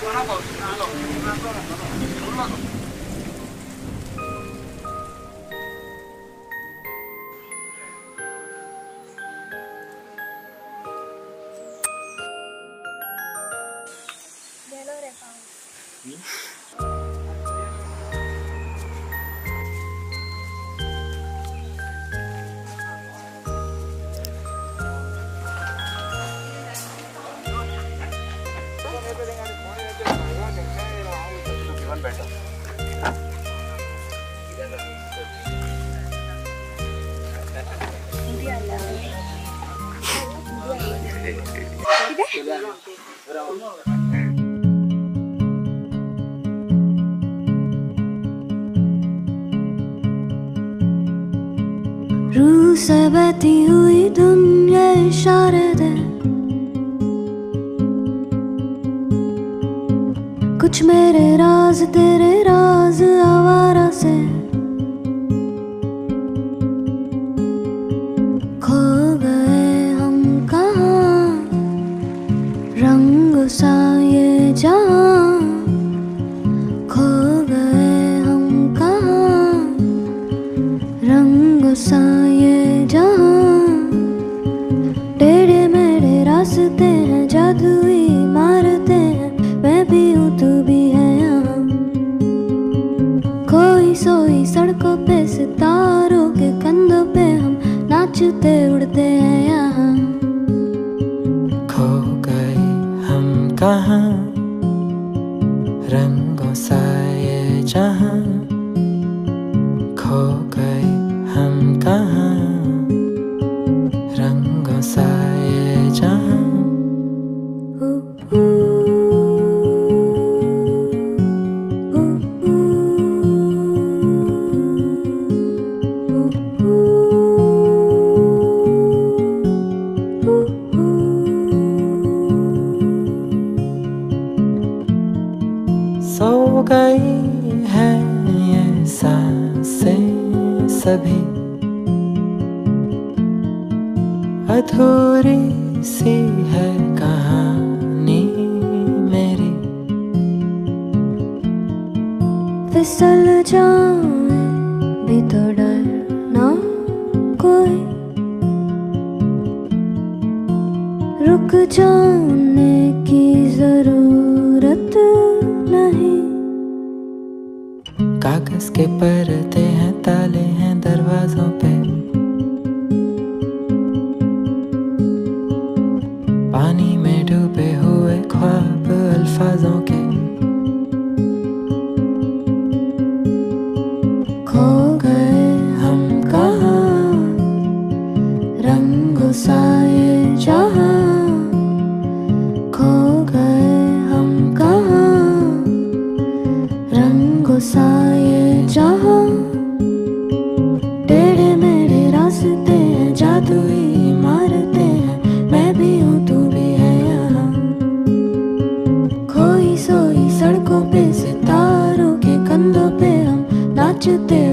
多少包？多少？多少？多少？多少？多少？yellow 的包。रूह से बहती हुई दुनिया इशारे दे कुछ मेरे राज तेरे राज आवारा से। सोई सड़कों पे, सितारों के कंधों पे हम नाचते, उड़ते हैं यहाँ। खो गए हम कहाँ? रंगों साए जहाँ। खो गए सो गई है ये साँसें सभी। अधूरी सी है कहानी मेरी। फिसल जाए भी तो डर ना कोई। रुक जाने की ज़रूरत कागज़ के परते हैं ताले हैं दरवाजों पे। पानी में you do